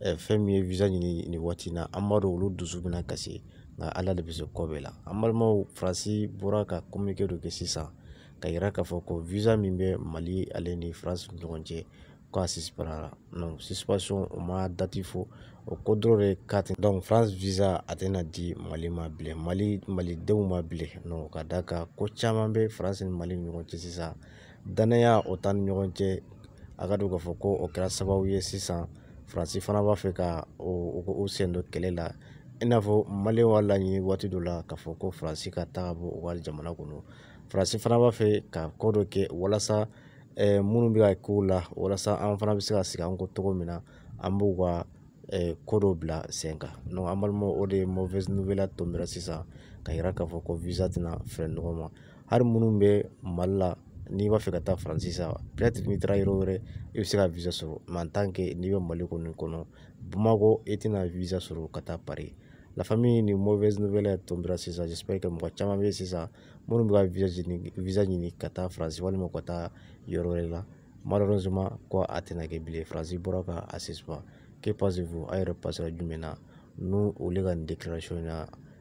fɛn min ye ɲini nin waati in na an b'a dɔn olu dusu bɛna kasi nka ala de bɛ se kɔ bɛɛ la an balimaw faransi bɔra ka komike dɔ kɛ sisan ka yira k'a fɔ ko min bɛ mali ale ni faransi ni ɲɔgɔn cɛ k'a sisiparara sisipasɔn o ma dati fo o ko dɔrɔn de ka ten dɔnku faransi visa a tɛna di mali ma bilen mali malidenw ma bilen ka da kan ko caman bɛ faransi ni mali ni ɲɔgɔn cɛ sisan danaya o t'an ni ɲɔgɔn cɛ a ka don k'a fɔ ko o kɛra sababu ye sisan faransi fana b'a fɛ ka o sen don kɛlɛ la i n'a fɔ mali y'a laɲini waati dɔ la k'a fɔ ko faransi ka taga bɔ u ka jamana kɔnɔ faransi fana b'a fɛ ka ko dɔ kɛ walasa minnu bɛ ka kow la walasa an fana bɛ se ka sigi an ko cogo min na an b'u ka ko dɔw bila sen kan an balimaw o de ye mɔfɛsibila tɔmɛn sisan ka yira k'a fɔ ko tɛna fɛn nɔgɔma hali minnu bɛ mali la n'i b'a fɛ ka taa faransi sa peut-être n'i taara yɔrɔ wɛrɛ i bɛ se ka visa sɔrɔ mais en tant que n'i bɛ mali kɔni kɔnɔ bamakɔ e tɛna visa sɔrɔ ka taa paris la famille ni mauvaise nouvelle tombera sisan j'espère que mɔgɔ caman bɛ sisan minnu bɛ ka visa ɲini visa ɲini ka taa faransi walima ka taa yɔrɔ wɛrɛ la malheureusement ko a tɛna kɛ bilen faransi bɔra ka a suspend que pensez-vous a yɛrɛ pasera jumɛn na n'u olu ka nin déclaration in na